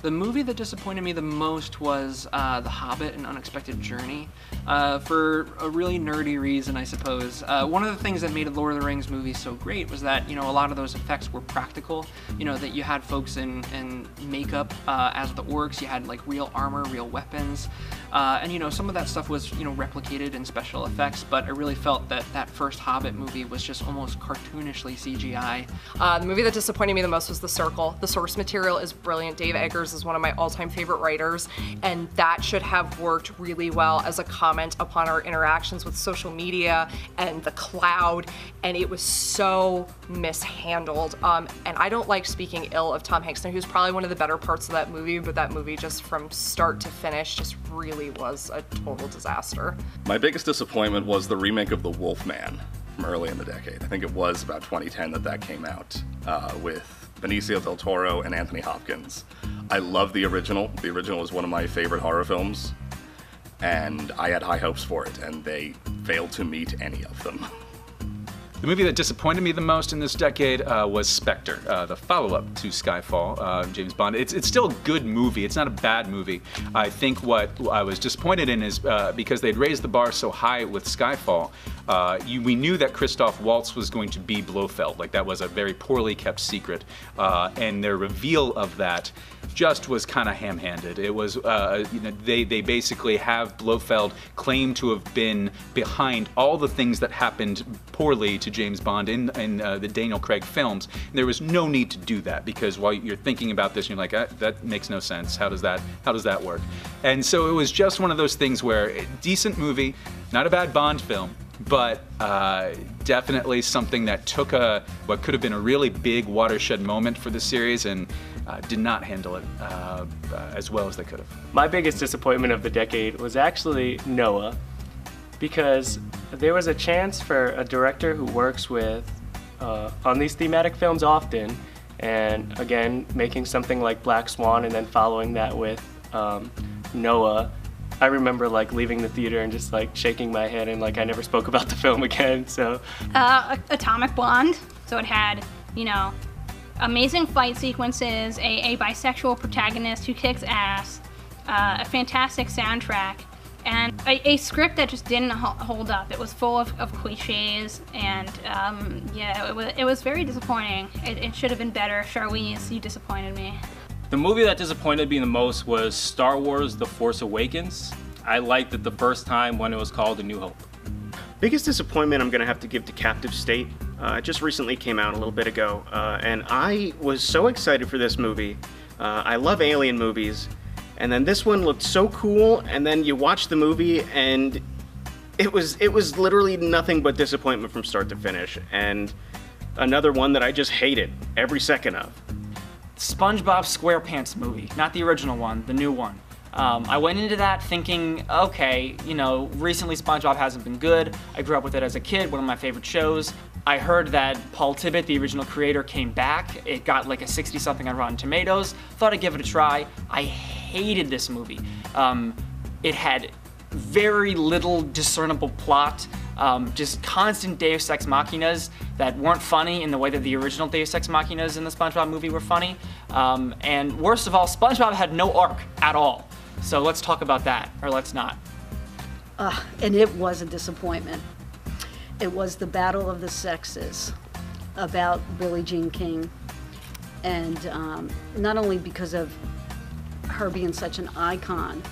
The movie that disappointed me the most was uh, The Hobbit and Unexpected Journey. Uh, for a really nerdy reason, I suppose. Uh, one of the things that made Lord of the Rings movie so great was that, you know, a lot of those effects were practical. You know, that you had folks in, in makeup uh, as the orcs, you had like real armor, real weapons. Uh, and, you know, some of that stuff was, you know, replicated in special effects, but I really felt that that first Hobbit movie was just almost cartoonishly CGI. Uh, the movie that disappointed me the most was The Circle. The source material is brilliant. Dave Eggers is one of my all-time favorite writers, and that should have worked really well as a comment upon our interactions with social media and the cloud, and it was so mishandled. Um, and I don't like speaking ill of Tom Hanks, who's probably one of the better parts of that movie, but that movie just from start to finish just really was a total disaster. My biggest disappointment was the remake of The Wolfman from early in the decade. I think it was about 2010 that that came out uh, with Benicio del Toro and Anthony Hopkins. I love the original. The original is one of my favorite horror films, and I had high hopes for it, and they failed to meet any of them. The movie that disappointed me the most in this decade uh, was Spectre, uh, the follow-up to Skyfall, uh, James Bond. It's, it's still a good movie. It's not a bad movie. I think what I was disappointed in is uh, because they'd raised the bar so high with Skyfall, uh, you, we knew that Christoph Waltz was going to be Blofeld. Like that was a very poorly kept secret, uh, and their reveal of that just was kind of ham-handed. It was, uh, you know, they, they basically have Blofeld claim to have been behind all the things that happened poorly to James Bond in, in uh, the Daniel Craig films. And there was no need to do that because while you're thinking about this, you're like, ah, that makes no sense. How does that, how does that work? And so it was just one of those things where, eh, decent movie, not a bad Bond film, but uh, definitely something that took a what could have been a really big watershed moment for the series and uh, did not handle it uh, as well as they could have. My biggest disappointment of the decade was actually Noah, because there was a chance for a director who works with uh, on these thematic films often, and again making something like Black Swan and then following that with um, Noah I remember like leaving the theater and just like shaking my head and like I never spoke about the film again. So uh, Atomic Blonde. So it had you know amazing fight sequences, a, a bisexual protagonist who kicks ass, uh, a fantastic soundtrack, and a, a, script that just didn't hold up. It was full of, of cliches, and um, yeah, it was, it was very disappointing. It, it should have been better. Charlize, you disappointed me. The movie that disappointed me the most was Star Wars The Force Awakens. I liked it the first time when it was called A New Hope. Biggest disappointment I'm going to have to give to Captive State. Uh, it just recently came out a little bit ago, uh, and I was so excited for this movie. Uh, I love alien movies, and then this one looked so cool, and then you watch the movie, and it was it was literally nothing but disappointment from start to finish, and another one that I just hated every second of. SpongeBob SquarePants movie, not the original one, the new one. Um, I went into that thinking, okay, you know, recently SpongeBob hasn't been good. I grew up with it as a kid, one of my favorite shows. I heard that Paul Tibbitt, the original creator, came back. It got like a 60 something on Rotten Tomatoes. Thought I'd give it a try. I hated this movie. Um, it had very little discernible plot um, just constant Deus Ex Machinas that weren't funny in the way that the original Deus Ex Machinas in the SpongeBob movie were funny. Um, and worst of all, SpongeBob had no arc at all. So let's talk about that, or let's not. And it was a disappointment. It was the battle of the sexes about Billie Jean King. And um, not only because of her being such an icon,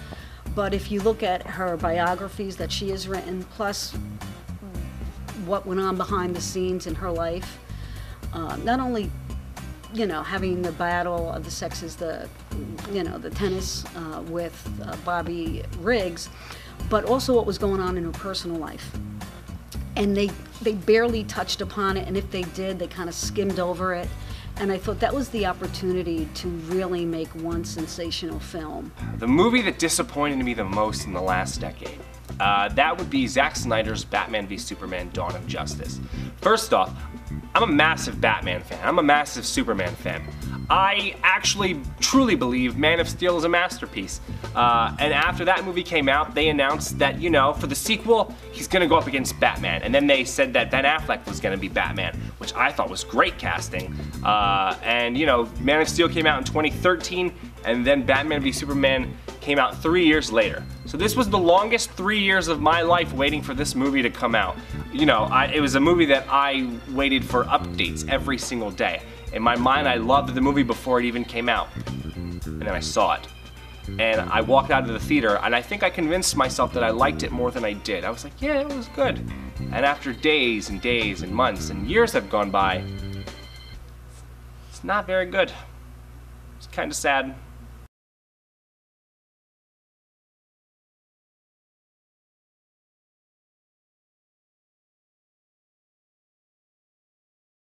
but if you look at her biographies that she has written, plus what went on behind the scenes in her life. Uh, not only, you know, having the battle of the sexes, the, you know, the tennis uh, with uh, Bobby Riggs, but also what was going on in her personal life. And they, they barely touched upon it, and if they did, they kind of skimmed over it. And I thought that was the opportunity to really make one sensational film. The movie that disappointed me the most in the last decade uh, that would be Zack Snyder's Batman v Superman Dawn of Justice. First off, I'm a massive Batman fan. I'm a massive Superman fan. I actually truly believe Man of Steel is a masterpiece. Uh, and after that movie came out, they announced that, you know, for the sequel, he's gonna go up against Batman. And then they said that Ben Affleck was gonna be Batman, which I thought was great casting. Uh, and, you know, Man of Steel came out in 2013, and then Batman v Superman came out three years later. So this was the longest three years of my life waiting for this movie to come out. You know, I, it was a movie that I waited for updates every single day. In my mind, I loved the movie before it even came out. And then I saw it. And I walked out of the theater, and I think I convinced myself that I liked it more than I did. I was like, yeah, it was good. And after days and days and months and years have gone by, it's not very good. It's kind of sad.